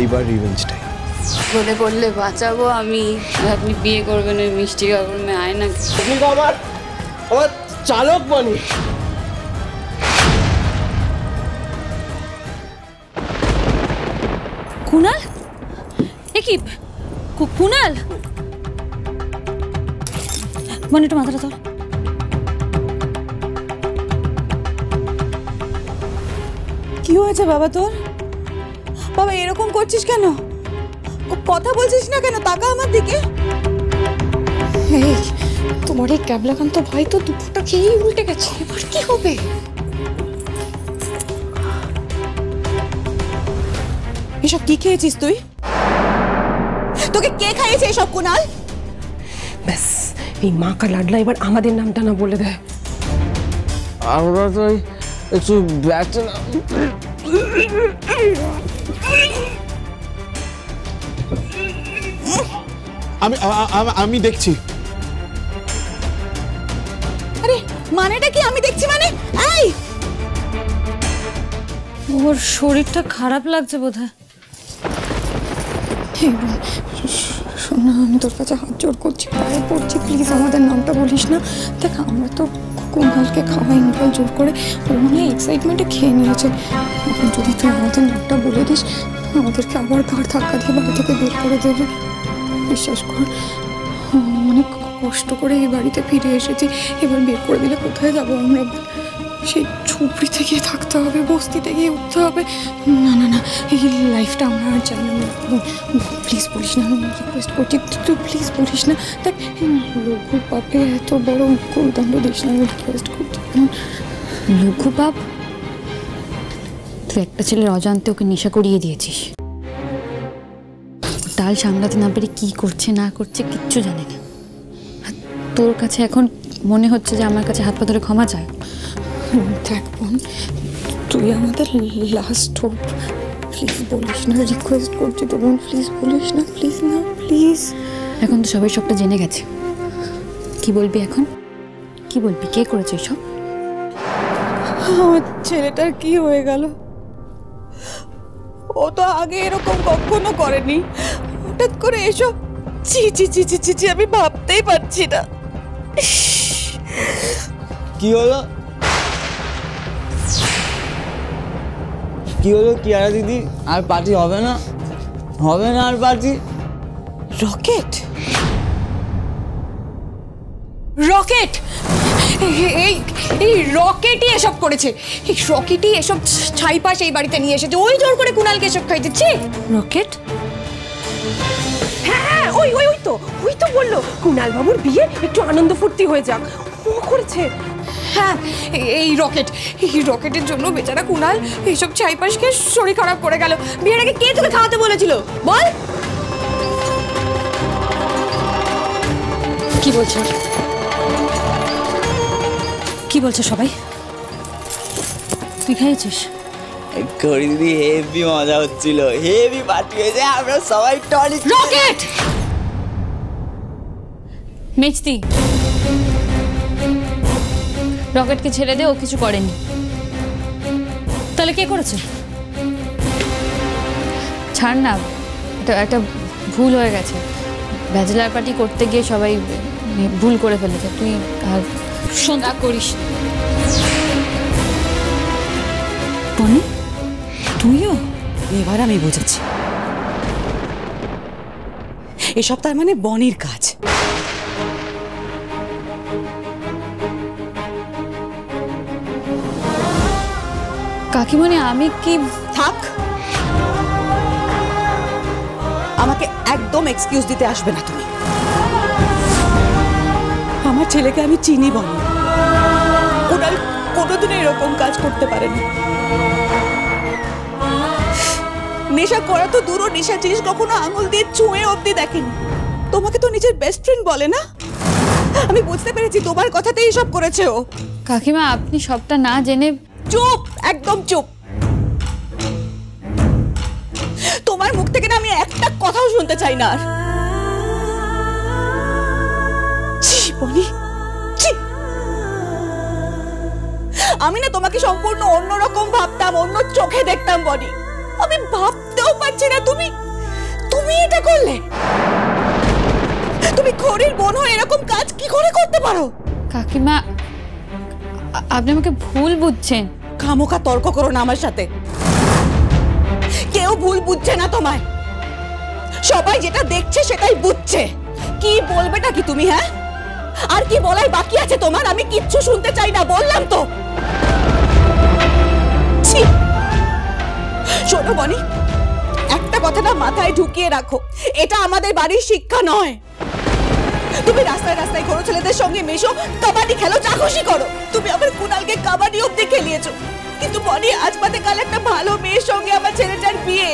এইবার রিভেঞ্জটাই বলে পড়লে বাঁচাবো আমি আর আপনি বিয়ে করবেন ওই মিষ্টি কাকুর মেয়ে আয় না তুমি তো আমার আমার চালক বানি কুনাল? এ কি? কু- কুনাল? মানে একটু মাথাটা ধর। কি হয়েছে বাবা তোর? বাবা এরকম করছিস কেন? কথা বলছিস না কেন? তাকা আমার দিকে। এই তোমার এই ক্যাবলাকান্ত ভাই তো দুপুরটা খেয়েই উল্টে গেছে। এবার কি হবে? এসব কি খেয়েছিস তুই? তোকে কে খাইয়েছে এসব কুনাল? ব্যাস। এই মা কা লাডলা এবার আমাদের নামটা না বলে দেয় আমরা তো ওই একটু ব্যাচেলার আমি আ- আ- আমি দেখছি আরে মানেটা কি আমি দেখছি মানে এই ওর শরীরটা খারাপ লাগছে বোধহয় শোনা আমি তোর কাছে হাত জোর করছি, পায়ে পড়ছি প্লিজ আমাদের নামটা বলিস না। দেখ, আমরা তো কুণালকে খাওয়াই নিকাল জোর করে। ও মানে এক্সাইটমেন্টে খেয়ে নিয়েছে। যদি তুই আমাদের নামটা বলে দিস, আমাদেরকে আবার ঘাড় ধাক্কা দিয়ে বাড়ি থেকে বের করে দেবে। বিশ্বাস কর, অনেক কষ্ট করে এই বাড়িতে ফিরে এসেছি। এবার বের করে দিলে কোথায় যাব আমরা? সেই ঝুপড়িতে গিয়ে থাকতে হবে, বস্তিতে গিয়ে উঠতে হবে। না না না, এই লাইফটা আমরা আর চাই না। প্লিজ বলিস না, আমি রিকোয়েস্ট করছি। তুই- প্লিজ বলিস না। দেখ লঘু পাপে এত বড় কুলদণ্ড দিস না, আমি রিকোয়েস্ট করছি। লঘু বাপ তুই একটা ছেলের অজান্তে ওকে নেশা করিয়ে দিয়েছিস। ডাল সামলাতে না পেরে কি করছে, না করছে, কিচ্ছু জানে না। তোর কাছে এখন মনে হচ্ছে যে আমার কাছে হাত পা ধরে ক্ষমা চায়। দেখ বোন তুই আমাদের লাস্ট হোপ প্লিজ বলিস না রিকোয়েস্ট করছি তো বোন প্লিজ বলিস না প্লিজ না প্লিজ এখন তো সবাই সবটা জেনে গেছে। কি বলবি এখন? কি বলবি? কে করেছে সব আমার ছেলেটার কি হয়ে গেল? ও তো আগে এরকম কখনো করেনি। হঠাৎ করে এসব ছি ছি ছি ছি ছি আমি ভাবতেই পারছি না। কি হলো? কি হলো কিয়ারা দিদি? আর পার্টি হবে না? হবে না আর পার্টি রকেট? রকেট! এই এই রকেটই এসব করেছে। এই রকেটই এসব ছাইপাশ এই বাড়িতে নিয়ে এসেছে। ওই জোর করে কুণালকে এসব খাইতেছি রকেট? হ্যাঁ ওই ওই ওই তো ওই তো বলল। কুণাল বাবুর বিয়ে একটু আনন্দ ফুর্তি হয়ে যাক। ও করেছে। হ্যাঁ এই- রকেট এই রকেটের জন্য বেচারা কুণাল এইসব ছাইপাশকে শরীর খারাপ করে গেল। বিয়ের আগে কে তোকে খাওয়াতে বলেছিল? বল। কি বলছো? কি বলছো সবাই? তুই খাইয়েছিস করি দিদি হেভি মজা হচ্ছিল। হেভি পার্টি হয়েছে আমরা সবাই টনিক রকেট! মেজদি রকেটকে ছেড়ে দে ও কিছু করেনি। তাহলে কে করেছে? ছাড় না এটা একটা ভুল হয়ে গেছে। ব্যাচেলার পার্টি করতে গিয়ে সবাই ভুল করে ফেলেছে। তুই আর সন্ধ্যা করিস না। বনি তুইও? এবার আমি বুঝেছি। এসব তার মানে বনির কাজ। কাকিমণি, আমি কি থাক? আমাকে একদম এক্সকিউজ দিতে আসবে না তুমি। আমার ছেলেকে আমি চিনি বনি ওনার কোনোদিন এরকম কাজ করতে পারেনি। নেশা করা তো দূর নেশা জিনিস কখনো আঙুল দিয়ে ছুঁয়ে অবধি দেখেনি। তোমাকে তো নিজের বেস্ট ফ্রেন্ড বলে না? আমি বুঝতে পেরেছি তোমার কথাতেই সব করেছে ও। কাকিমা, আপনি সবটা না জেনে চুপ, একদম চুপ। তোমার মুখ থেকে না আমি একটা কথাও শুনতে চাই না আর। আমি না তোমাকে সম্পূর্ণ অন্যরকম ভাবতাম, অন্য চোখে দেখতাম, বনি। আমি ভাবতেও পারছি না, তুমি তুমি এটা করলে। তুমি খড়ির বোন হয়ে এরকম কাজ কি করে করতে পারো? কাকিমা আপনি আমাকে ভুল বুঝছেন। খামোখা তর্ক করো না আমার সাথে। কেউ ভুল বুঝছে না তোমায়। সবাই যেটা দেখছে সেটাই বুঝছে। কি বলবেটা কি তুমি হ্যাঁ? আর কি বলাই বাকি আছে তোমার? আমি কিচ্ছু শুনতে চাই না, বললাম তো! শোনো বনি, একটা কথাটা মাথায় ঢুকিয়ে রাখো। এটা আমাদের বাড়ির শিক্ষা নয়। তুমি রাস্তায় রাস্তায় কোনো ছেলেদের সঙ্গে মেশো, কাবাডি খেলো যা খুশি করো। তুমি আমার কুনালকে কাবাডি অব্দি খেলিয়েছো। কিন্তু বনি আজ বাদে কাল একটা ভালো মেয়ের সঙ্গে আমার ছেলেটার বিয়ে।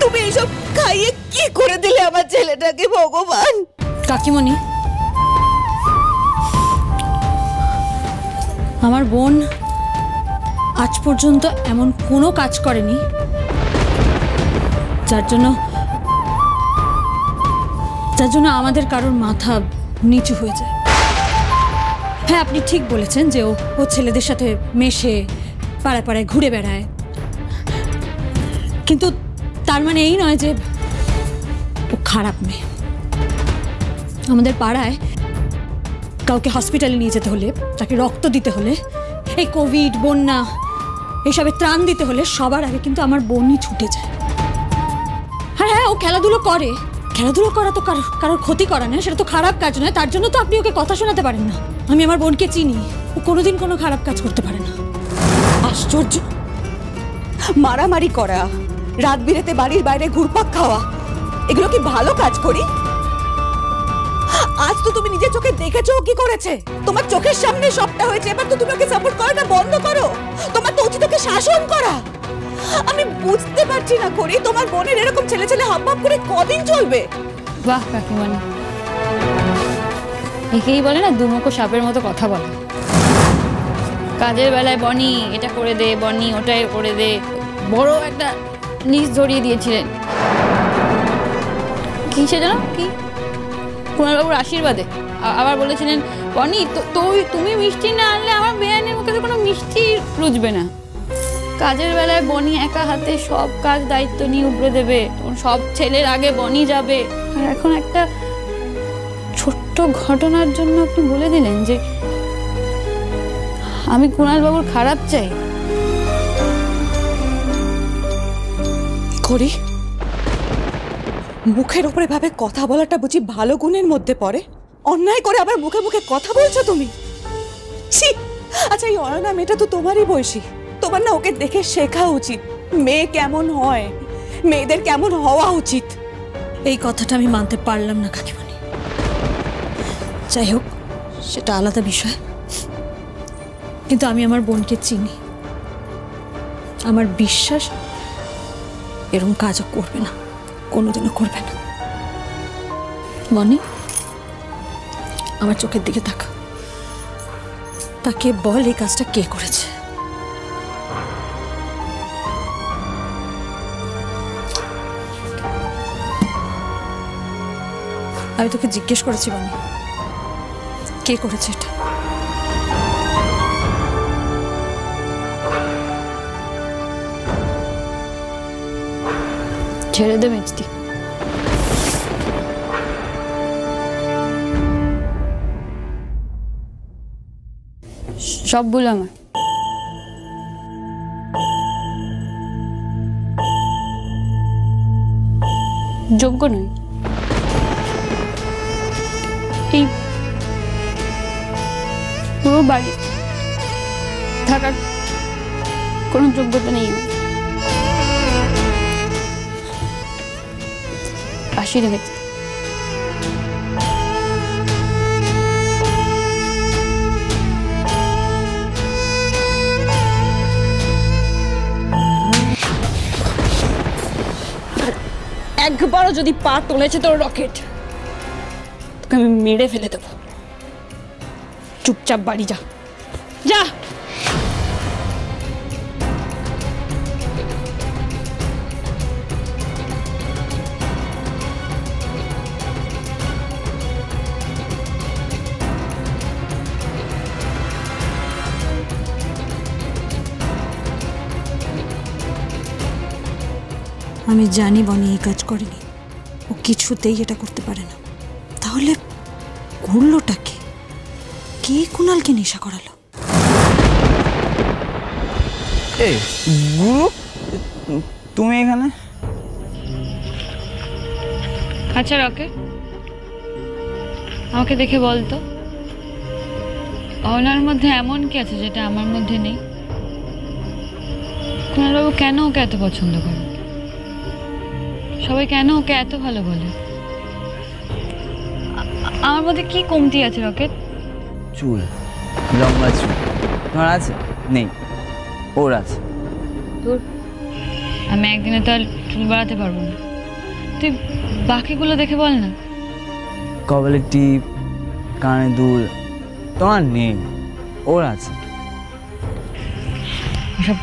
তুমি এসব খাইয়ে কি করে দিলে আমার ছেলেটাকে, ভগবান? কাকিমণি, আমার বোন আজ পর্যন্ত এমন কোনো কাজ করেনি, যার জন্য যার জন্য আমাদের কারোর মাথা নিচু হয়ে যায়। হ্যাঁ আপনি ঠিক বলেছেন যে ও ও ছেলেদের সাথে মেশে, পাড়ায় পাড়ায় ঘুরে বেড়ায়। কিন্তু তার মানে এই নয় যে ও খারাপ মেয়ে। আমাদের পাড়ায় কাউকে হসপিটালে নিয়ে যেতে হলে, তাকে রক্ত দিতে হলে, এই কোভিড বন্যা এসবে ত্রাণ দিতে হলে সবার আগে কিন্তু আমার বোনই ছুটে যায়। হ্যাঁ হ্যাঁ ও খেলাধুলো করে। খেলাধুলো করা তো কারোর ক্ষতি করা নয়, সেটা তো খারাপ কাজ নয়, তার জন্য তো আপনি ওকে কথা শোনাতে পারেন না। আমি আমার বোনকে চিনি, ও কোনোদিন কোনো খারাপ কাজ করতে পারে না। আশ্চর্য! মারামারি করা, রাত বিরেতে বাড়ির বাইরে ঘুরপাক খাওয়া, এগুলো কি ভালো কাজ করি? আজ তো তুমি নিজের চোখে দেখেছ কি করেছে। তোমার চোখের সামনে সবটা হয়েছে, এবার তো তুমি ওকে সাপোর্ট করাটা বন্ধ করো। তোমার তো উচিত ওকে শাসন করা। আমি বুঝতে পারছি না করি, তোমার বোনের এরকম ছেলে ছেলে হাব ভাব করে কদিন চলবে? বাহ কাকিমানি একেই বলে না, দুমুখো সাপের মতো কথা বলে। কাজের বেলায় বনি, এটা করে দে, বনি, ওটাই করে দে, বড় একটা নিজ ধরিয়ে দিয়েছিলেন। কি সে জানো কি? কুমারবাবুর আশীর্বাদে। আবার বলেছিলেন, বনি তুই তুমি মিষ্টি না আনলে আমার বেয়ানের মুখে তো কোনো মিষ্টি রুজবে না। কাজের বেলায় বনি একা হাতে সব কাজ দায়িত্ব নিয়ে উপরে দেবে। তখন সব ছেলের আগে বনি যাবে। আর এখন একটা ছোট্ট ঘটনার জন্য আপনি বলে দিলেন যে আমি কুণাল বাবুর খারাপ চাই। করি? মুখের উপরে ভাবে কথা বলাটা বুঝি ভালো গুণের মধ্যে পড়ে? অন্যায় করে আবার মুখে মুখে কথা বলছো তুমি? আচ্ছা এই অয়না মেয়েটা তো তোমারই বয়সী। তোমার না ওকে দেখে শেখা উচিত। মেয়ে কেমন হয়? মেয়েদের কেমন হওয়া উচিত? এই কথাটা আমি মানতে পারলাম না, কাকিমণি। যাই হোক সেটা আলাদা বিষয়। কিন্তু আমি আমার বোনকে চিনি। আমার বিশ্বাস এরকম কাজও করবে না, কোনোদিনও করবে না। মনে, আমার চোখের দিকে তাকা। তাকে বল এই কাজটা কে করেছে। আমি তোকে জিজ্ঞেস করেছি বানি কে করেছে এটা? ছেড়ে দে মেজদি সব ভুল আমার। যোগ্য নয় এই পুরো বাড়ি থাকার কোনো যোগ্যতা নেই আসি রে একবারও যদি পা তুলেছে তোর রকেট। তোকে আমি মেরে ফেলে দেবো চুপচাপ বাড়ি যা যা আমি জানি বনি এই কাজ করেনি। ও কিছুতেই এটা করতে পারে না। তাহলে করলোটা কে? কে কুণালকে নেশা করালো? এই গুরু? তুমি এখানে? আচ্ছা রকেট আমাকে দেখে বলতো ওনার মধ্যে এমন কি আছে যেটা আমার মধ্যে নেই? কুণালবাবু কেন ওকে এত পছন্দ করে সবাই কেন ওকে এত ভালো বলে? আমার মধ্যে কি কমতি আছে রকেট? চুল লম্বা চুল। তোমার আছে? নেই। ওর আছে। তোর? আমি একদিনে তো আর চুল বাড়াতে পারব না। তুই বাকিগুলো দেখে বল না। কবলের টিপ কানে দুল তোমার নেই। ওর আছে। ওসব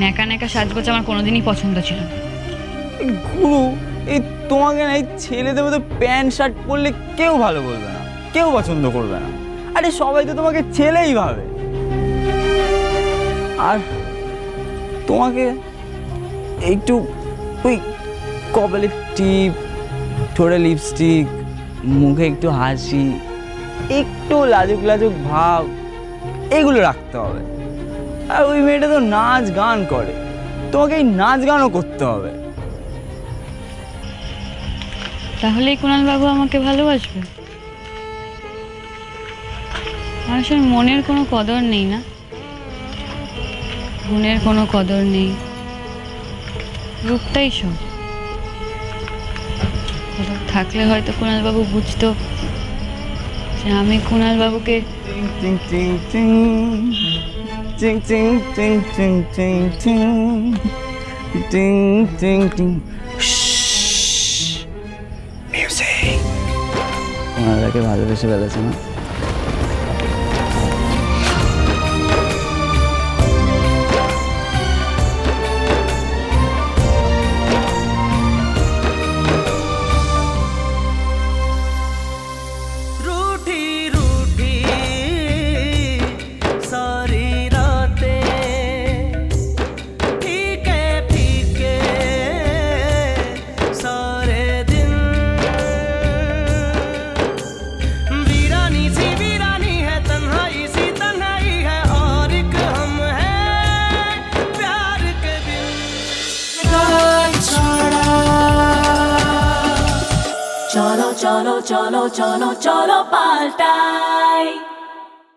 ন্যাকা ন্যাকা সাজগোজ আমার কোনোদিনই পছন্দ ছিল না। গুরু এই তোমাকে না এই ছেলেদের মতো প্যান্ট, শার্ট পরলে কেউ ভালো বলবে না। কেউ পছন্দ করবে না। আরে সবাই তো তোমাকে ছেলেই ভাবে। আর তোমাকে একটু ওই কপালের টিপ, ঠোঁটে লিপস্টিক মুখে একটু হাসি, একটু লাজুক লাজুক ভাব, এগুলো রাখতে হবে। আর ওই মেয়েটা তো নাচ গান করে। তোমাকে এই নাচ গানও করতে হবে। তাহলেই কুণালবাবু আমাকে ভালোবাসবে মানুষের মনের কোনো কদর নেই না গুণের কোনো কদর নেই রূপটাই সব থাকলে হয়তো কুণালবাবু বুঝতো যে আমি ting ওনারাকে ভালোবেসে ফেলেছে না? চলো চলো চলো পাল্টা।